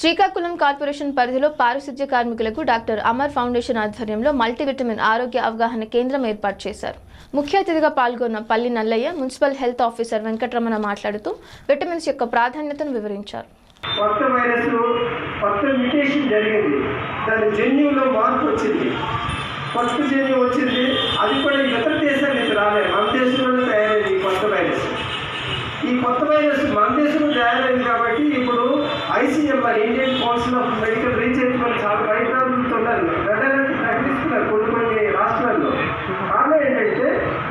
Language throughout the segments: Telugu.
శ్రీకాకుళం కార్పొరేషన్ పరిధిలో పారిశుద్ధ్య కార్మికులకు డాక్టర్ అమర్ ఫౌండేషన్ ఆధ్వర్యంలో మల్టీవిటమిన్ ఆరోగ్య అవగాహన కేంద్రం ఏర్పాటు చేశారు. ముఖ్య అతిథిగా పాల్గొన్న Palli Nallayya municipal health officer Venkataramana మాట్లాడుతూ విటమిన్స్ యొక్క ప్రాధాన్యతను వివరించారు. కొత్త వైరస్ కొత్త మ్యూటేషన్ జరిగింది. దాని జన్యువులో మార్పు వచ్చింది. కొత్త వచ్చింది. అది కూడా ఇతర రాలేదు. మన దేశంలోనే తయారైంది ఈ కొత్త వైరస్. ఈ కొత్త వైరస్ మన దేశంలో తయారైంది కాబట్టి ఇప్పుడు ఇండియన్ ఆఫ్ మెడికల్ రీసెర్చ్ వాళ్ళు చాలా బయటతున్నారు రెడ్ ప్రకటిస్తున్నారు కొన్ని కొన్ని రాష్ట్రాల్లో. కారణం ఏంటంటే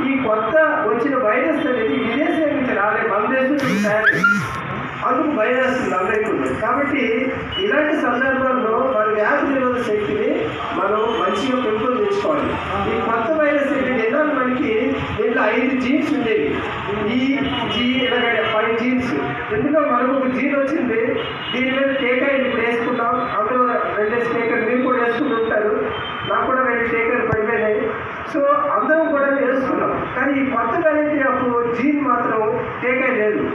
ఈ కొత్త వచ్చిన వైరస్ అనేది విదేశాల నుంచి రాలే మన దేశం నుంచి అందుకు వైరస్ వేస్తుంది అందరికీ ఉంది కాబట్టి ఇలాంటి సందర్భాల్లో మన వ్యాధి నిరోధక శక్తిని మనం మంచిగా పెంపొందించుకోవాలి. ఈ కొత్త వైరస్ ఏంటి నిజాలు మనకి దీంట్లో ఐదు జీన్స్ ఉండేవి. ఈ జీ ఇలాగ ఫైవ్ జీన్స్ ఎందుకంటే మనకు ఒక జీన్ వచ్చింది. దీని మీద టీకా ఇప్పుడు అతను అందరూ రెండేసి మీరు కూడా వేసుకుని ఉంటారు. నాకు కూడా రెండు టీకాలు పడిపోయినాయి. సో అందరం కూడా వేసుకున్నాం. కానీ ఈ కొత్త వెరైటీ ఆఫ్ జీన్ మాత్రం టేకే లేదు.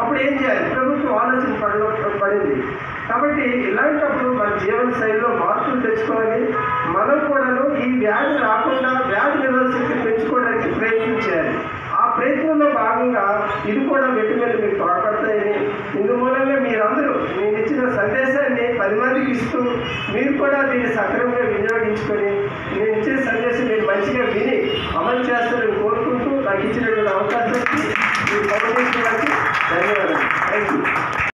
అప్పుడు ఏం చేయాలి? ప్రభుత్వం ఆలోచన పడ పడింది. కాబట్టి ఇలాంటప్పుడు మన జీవన శైలిలో మార్పులు తెచ్చుకోవాలి. మనం కూడాను ఈ వ్యాధి రాకుండా వ్యాధి నిరోధశక్తి పెంచుకోవడానికి ప్రయత్నం చేయాలి. ఆ ప్రయత్నంలో భాగంగా ఇది కూడా విటమిన్లు మీకు తోడ్పడతాయని ఇందుమూలంగా ఇస్తూ మీరు కూడా దీన్ని సక్రమంగా వినియోగించుకొని నేను ఇచ్చే సందేశం మీరు మంచిగా విని అమలు చేస్తారని కోరుకుంటూ నాకు ఇచ్చినటువంటి అవకాశానికి మీరు ఫౌండేషన్ ధన్యవాదాలు. Thank you